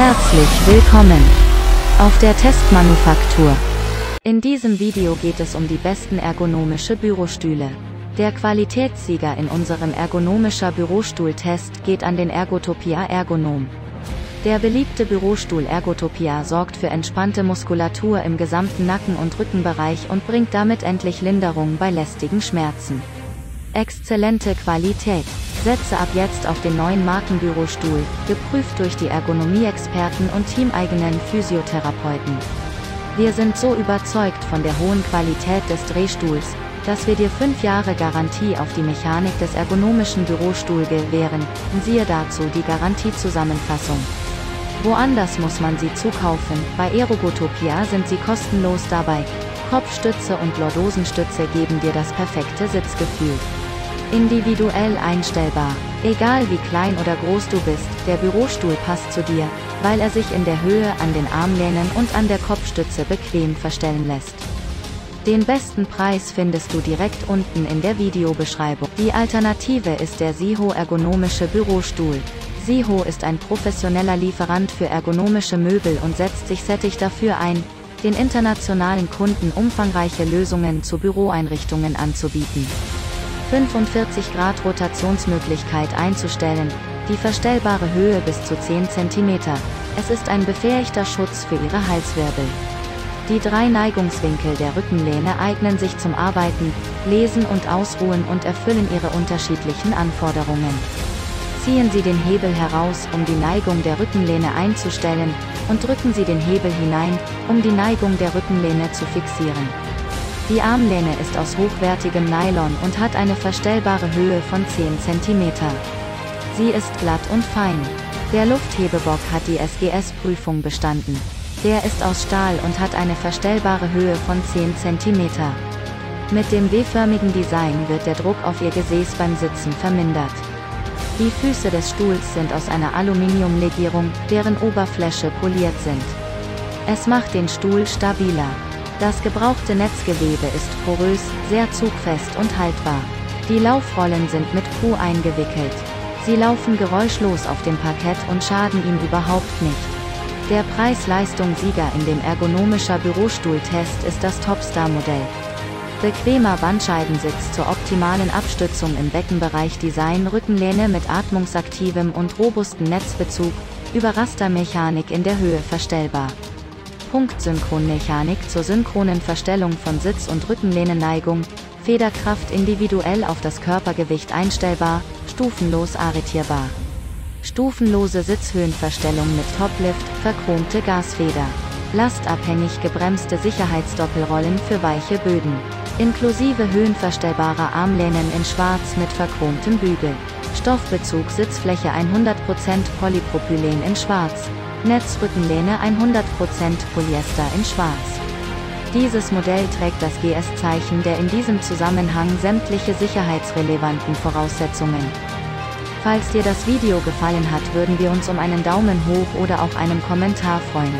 Herzlich willkommen auf der Testmanufaktur. In diesem Video geht es um die besten ergonomische Bürostühle. Der Qualitätssieger in unserem ergonomischer Bürostuhl-Test geht an den Ergotopia Ergonom. Der beliebte Bürostuhl Ergotopia sorgt für entspannte Muskulatur im gesamten Nacken- und Rückenbereich und bringt damit endlich Linderung bei lästigen Schmerzen. Exzellente Qualität. Setze ab jetzt auf den neuen Markenbürostuhl, geprüft durch die Ergonomie-Experten und teameigenen Physiotherapeuten. Wir sind so überzeugt von der hohen Qualität des Drehstuhls, dass wir dir 5 Jahre Garantie auf die Mechanik des ergonomischen Bürostuhl gewähren, siehe dazu die Garantiezusammenfassung. Woanders muss man sie zukaufen, bei Erogotopia sind sie kostenlos dabei. Kopfstütze und Lordosenstütze geben dir das perfekte Sitzgefühl. Individuell einstellbar. Egal wie klein oder groß du bist, der Bürostuhl passt zu dir, weil er sich in der Höhe an den Armlehnen und an der Kopfstütze bequem verstellen lässt. Den besten Preis findest du direkt unten in der Videobeschreibung. Die Alternative ist der Siho ergonomische Bürostuhl. Siho ist ein professioneller Lieferant für ergonomische Möbel und setzt sich sättig dafür ein, den internationalen Kunden umfangreiche Lösungen zu Büroeinrichtungen anzubieten. 45 Grad Rotationsmöglichkeit einzustellen, die verstellbare Höhe bis zu 10 cm. Es ist ein befähigter Schutz für Ihre Halswirbel. Die drei Neigungswinkel der Rückenlehne eignen sich zum Arbeiten, Lesen und Ausruhen und erfüllen Ihre unterschiedlichen Anforderungen. Ziehen Sie den Hebel heraus, um die Neigung der Rückenlehne einzustellen, und drücken Sie den Hebel hinein, um die Neigung der Rückenlehne zu fixieren. Die Armlehne ist aus hochwertigem Nylon und hat eine verstellbare Höhe von 10 cm. Sie ist glatt und fein. Der Lufthebebock hat die SGS-Prüfung bestanden. Der ist aus Stahl und hat eine verstellbare Höhe von 10 cm. Mit dem W-förmigen Design wird der Druck auf Ihr Gesäß beim Sitzen vermindert. Die Füße des Stuhls sind aus einer Aluminiumlegierung, deren Oberfläche poliert sind. Es macht den Stuhl stabiler. Das gebrauchte Netzgewebe ist porös, sehr zugfest und haltbar. Die Laufrollen sind mit Kuh eingewickelt. Sie laufen geräuschlos auf dem Parkett und schaden ihm überhaupt nicht. Der Preis-Leistung-Sieger in dem ergonomischer Bürostuhl-Test ist das Topstar-Modell. Bequemer Bandscheidensitz zur optimalen Abstützung im Beckenbereich Design Rückenlehne mit atmungsaktivem und robusten Netzbezug, über Rastermechanik in der Höhe verstellbar. Punktsynchronmechanik zur synchronen Verstellung von Sitz- und Rückenlehnenneigung, Federkraft individuell auf das Körpergewicht einstellbar, stufenlos arretierbar. Stufenlose Sitzhöhenverstellung mit Toplift, verchromte Gasfeder. Lastabhängig gebremste Sicherheitsdoppelrollen für weiche Böden. Inklusive höhenverstellbarer Armlehnen in Schwarz mit verchromtem Bügel. Stoffbezug Sitzfläche 100% Polypropylen in Schwarz. Netzrückenlehne 100% Polyester in Schwarz. Dieses Modell trägt das GS-Zeichen der in diesem Zusammenhang sämtliche sicherheitsrelevanten Voraussetzungen. Falls dir das Video gefallen hat würden wir uns um einen Daumen hoch oder auch einem Kommentar freuen.